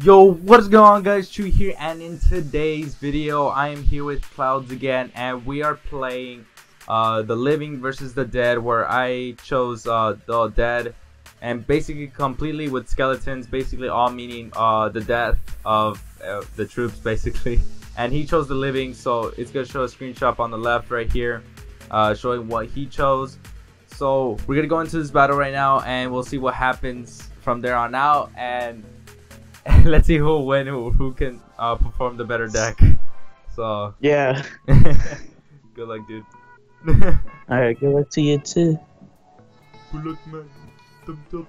Yo, what's going on guys? Chewy here and in today's video I am here with Clouds again and we are playing uh, the living versus the dead where I chose uh, the dead and basically completely with skeletons basically all meaning uh, the death of uh, the troops basically and he chose the living so it's gonna show a screenshot on the left right here uh, showing what he chose so we're gonna go into this battle right now and we'll see what happens from there on out and let's see who will win, who, who can uh, perform the better deck. So Yeah. good luck, dude. Alright, good luck to you too. good luck, man. Dum, dum.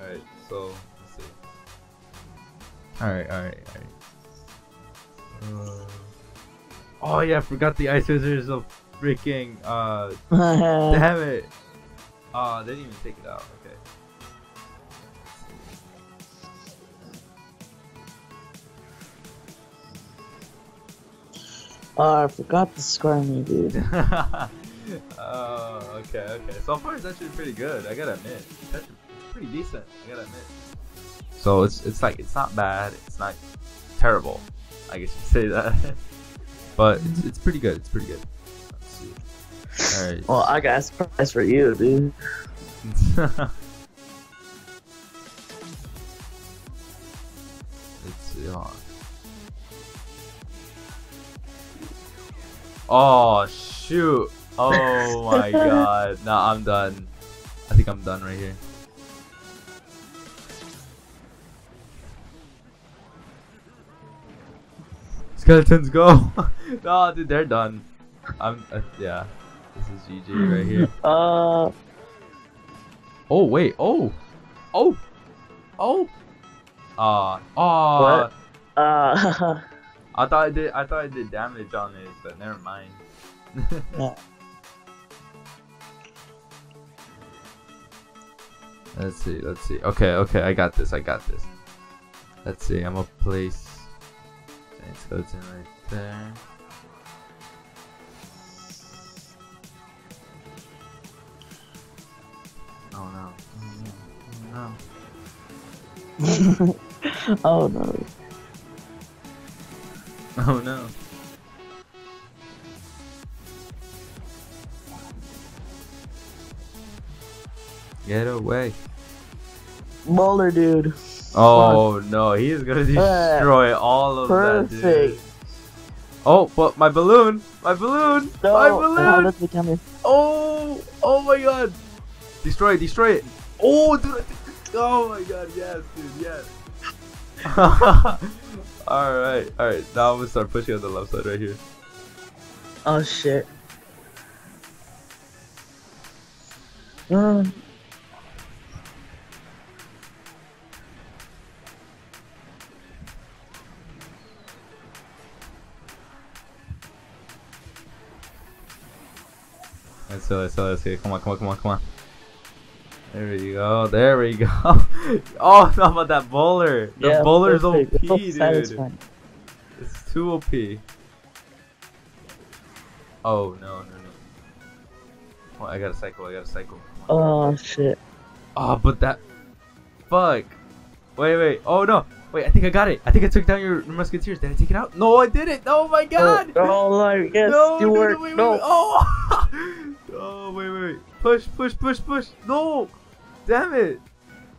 alright, so let's see. Alright, alright, alright. Uh, oh yeah, I forgot the ice scissors of freaking. Uh, damn it. Uh, they didn't even take it out. Oh, I forgot to Skarmy, dude. oh, okay, okay. So far, it's actually pretty good. I gotta admit, it's, pretty decent. I gotta admit. So it's it's like it's not bad. It's not terrible. I guess you could say that. but it's, it's pretty good. It's pretty good. Let's see. All right. Well, I got a surprise for you, dude. Let's see. Oh shoot! Oh my god! Nah, I'm done. I think I'm done right here. Skeletons go! no, dude, they're done. I'm uh, yeah. This is GG right here. Uh, Oh wait! Oh! Oh! Oh! Ah! Ah! What? uh, I thought I did. I thought I did damage on it, but never mind. no. let's see. Let's see. Okay. Okay. I got this. I got this. Let's see. I'm gonna place. Giant skeleton right there. Oh no! Oh no! oh no. Oh no! Oh no! Get away! Bowler, dude. Oh no, he is gonna destroy all of that, dude. Perfect. Oh, but my balloon, my balloon, No, my balloon. does it come? Oh, oh my god. Destroy it, destroy it. Oh, dude. Oh my god, yes, dude, yes. Alright, alright. Now I'm gonna start pushing on the left side right here. Oh shit. Mm. Let's see, let's see, let's see. Come on, come on, come on, come on. There we go, there we go. oh, how about that bowler? The Yeah, bowler's perfect. OP, It's dude. It's too OP. Oh, no, no, no. Oh, I got a cycle, I got a cycle. Oh shit. Oh, but that. Fuck. Wait, wait. Oh no. Wait, I think I got it. I think I took down your musketeers. Did I take it out? No, I didn't. Oh my god. Oh, oh like, yes, no, you no, no, wait, no. wait, wait. Oh. oh, wait, wait, wait. Push, push, push, push. No. Damn it.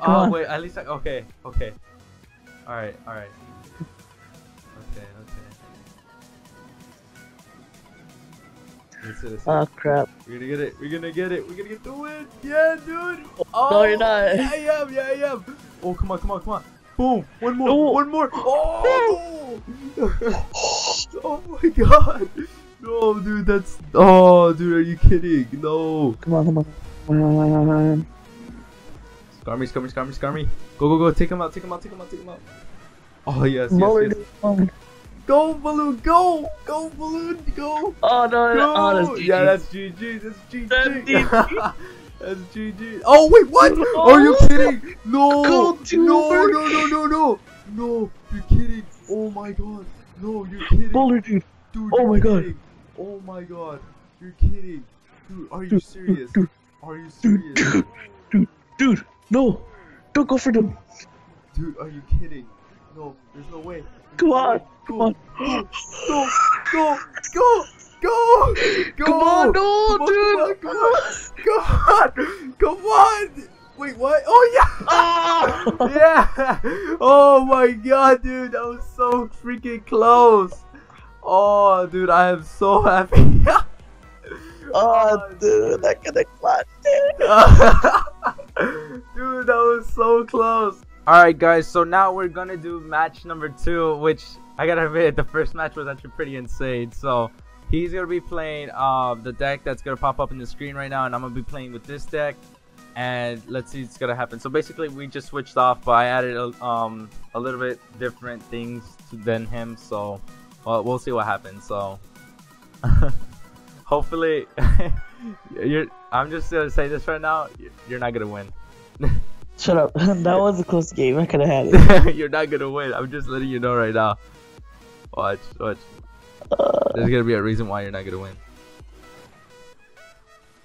Come oh, on. wait. At least I. Okay, okay. All right, all right. Okay, okay. Let's see, let's. Oh crap. We're gonna get it. We're gonna get it. We're gonna get the win. Yeah, dude. Oh, No, you're oh, not. Yeah, I am. Yeah, I am. Oh, come on, come on, come on. Boom. One more. No. One more. Oh. oh my god. No, dude. That's. Oh, dude. Are you kidding? No. Come on, come on. Come on. Scar me, scar me, Skarmy, scar me. Go, go, go. Take him out. Take him out. Take him out. Take him out. Oh yes, yes, yes. dude. Go balloon. Go. Go balloon. Go. Oh no, No! oh, that's GG. Yeah, that's GG. That's GG. That's GG. that's GG. Oh wait, what? Oh. Are you kidding? No! No! No! No! No! No! No! You're kidding. Oh my god. No, you're kidding. Bowler, dude. Dude, Oh you're my God. Oh my god. You're kidding. Dude, are you serious? dude, Are you serious? dude, dude, dude, no. Don't go for them. Dude, are you kidding? No, there's no way. Come on. Come on. Go, go, go, go, go. Come on, no, Come on, dude. Come on, come on, come on. Come on. Wait, what? Oh, yeah. Ah! yeah! Oh my god, dude, that was so freaking close. Oh, dude, I am so happy. Oh, dude, I could have clutched it. dude, that was so close. Alright, guys, so now we're gonna do match number two, which I gotta admit, the first match was actually pretty insane. So, he's gonna be playing uh, the deck that's gonna pop up in the screen right now, and I'm gonna be playing with this deck. And let's see what's gonna happen. So basically, we just switched off, but I added a, um, a little bit different things to, than him. So, we'll see what happens. So, hopefully, you're. I'm just gonna say this right now. You're not gonna win. Shut up. that was a close game. I could have had it. you're not gonna win. I'm just letting you know right now. Watch, watch. Uh. There's gonna be a reason why you're not gonna win.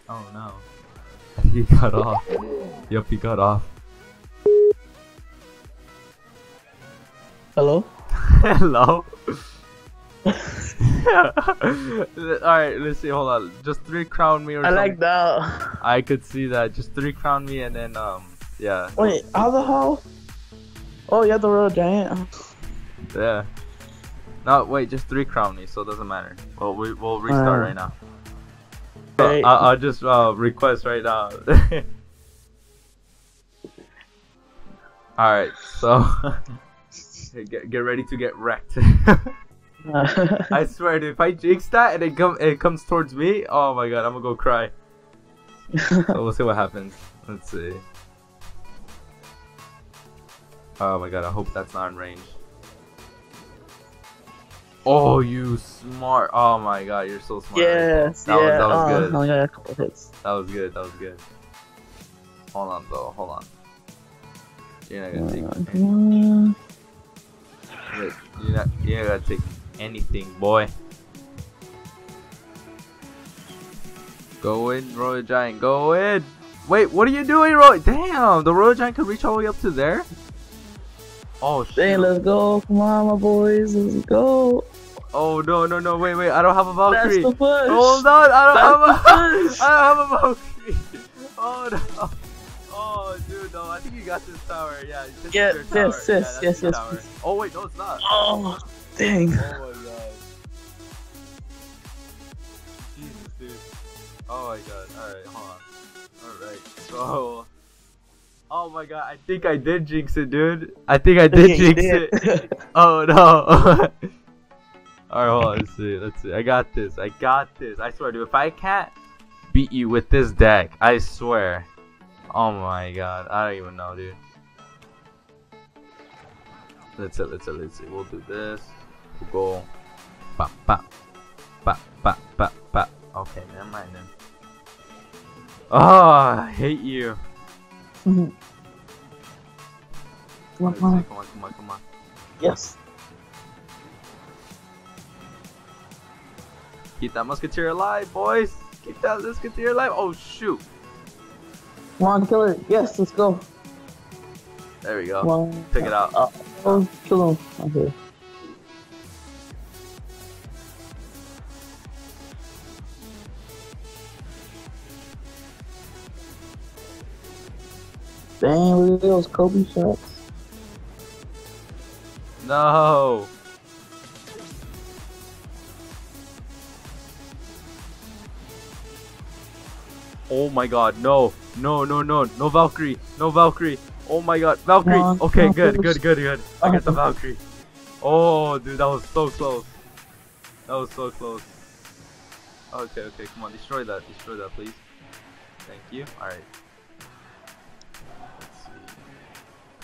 Oh no. He got off. Yep, he got off. Hello? Hello. Alright, let's see, hold on. Just three crown me or something. I something. like that. I could see that. Just three crown me and then um yeah. Wait, how the hell? Oh, you have the real giant. Yeah. No, wait, just three crown me, so it doesn't matter. Well, we, we'll restart Alright. right now. Hey. I, I'll just uh, request right now. Alright, so. get, get ready to get wrecked. I swear, dude, if I jinx that and it, come, it comes towards me, oh my god, I'm gonna go cry. So we'll see what happens. Let's see. Oh my god, I hope that's not in range. Oh, you smart. Oh my god, you're so smart. yes, That was- yeah. that was oh, good. Oh, yeah, couple hits. That was good, that was good. Hold on, though, hold on. You're not gonna take. Uh, come on. You're not, you're not gonna take anything, boy. Go in, Royal Giant, go in! Wait, what are you doing, Roy? Damn, the Royal Giant could reach all the way up to there? Oh, shit. Hey, let's go. Come on, my boys. Let's go. Oh, no, no, no, wait, wait, I don't have a Valkyrie. That's Valkyrie. the push. Hold on, I don't have a That's the push. I don't have a Valkyrie. Oh no. Oh dude, no, I think you got this tower. Yeah, this is Yeah, your yes, tower. yes, yeah, yes, that's yes, yes, Oh wait, no, it's not. Oh, dang. Oh my god. Jesus, dude. Oh my god. Alright, hold on. Alright, so. Oh my god, I think I did jinx it, dude. I think I did jinx did. it. Oh no. Alright, hold on. Let's see. Let's see. I got this. I got this. I swear, dude. If I can't beat you with this deck, I swear. Oh my god. I don't even know, dude. Let's see. Let's see. Let's see. We'll do this. We'll go. Ba ba. Ba ba ba ba. Okay, never mind then. Oh, I hate you. Come on, come on. Come on, come on. Yes. Keep that musketeer alive, boys. Keep that musketeer alive. Oh shoot. Come on, kill it. Yes, let's go. There we go. Come on. Take it out. Uh, oh, kill him. Okay. Dang, look at those Kobe shots. No. Oh my god, no. No, no, no. No Valkyrie. No Valkyrie. Oh my god. Valkyrie. Okay, good, good, good, good. I got the Valkyrie. Oh, dude, that was so close. That was so close. Okay, okay, come on. Destroy that. Destroy that, please. Thank you. Alright.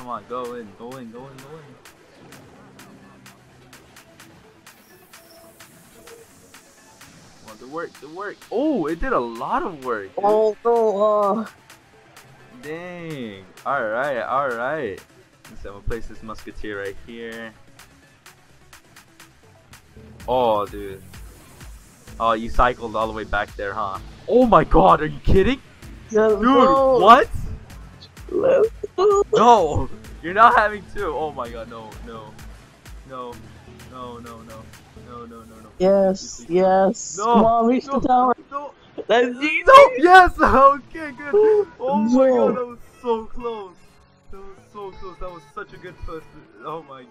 Come on, go in, go in, go in, go in. Come on, the work, the work. Oh, it did a lot of work. dude. Oh no, uh, Dang. Alright, alright. So I'm gonna place this musketeer right here. Oh, dude. Oh, you cycled all the way back there, huh? Oh my god, are you kidding? Dude, what? Let's No, you're not having two. Oh my god, no, no, no, no, no, no, no, no, no, no. Yes, yes. No, Come on, reach no, the tower. No, Let's no, yes, okay, good. Oh my god, that was so close. That was so close. That was such a good first. Oh my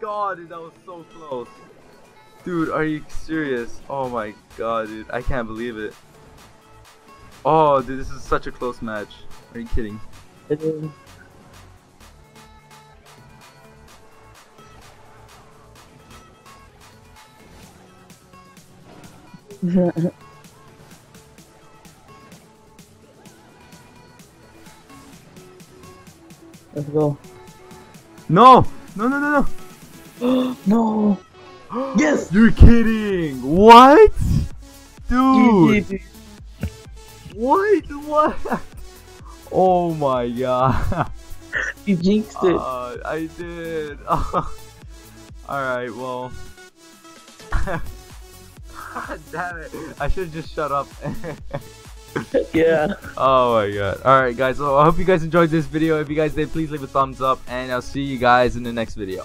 god, dude, that was so close. Dude, are you serious? Oh my god, dude, I can't believe it. Oh, dude, this is such a close match. Are you kidding? Let's go. No, no, no, no, no. no. Yes! You're kidding! What? Dude! What? What? Oh my god. You jinxed it. Uh, I did. Alright, well. God damn it. I should just shut up. yeah. oh my god. Alright, guys. So I hope you guys enjoyed this video. If you guys did, please leave a thumbs up. And I'll see you guys in the next video.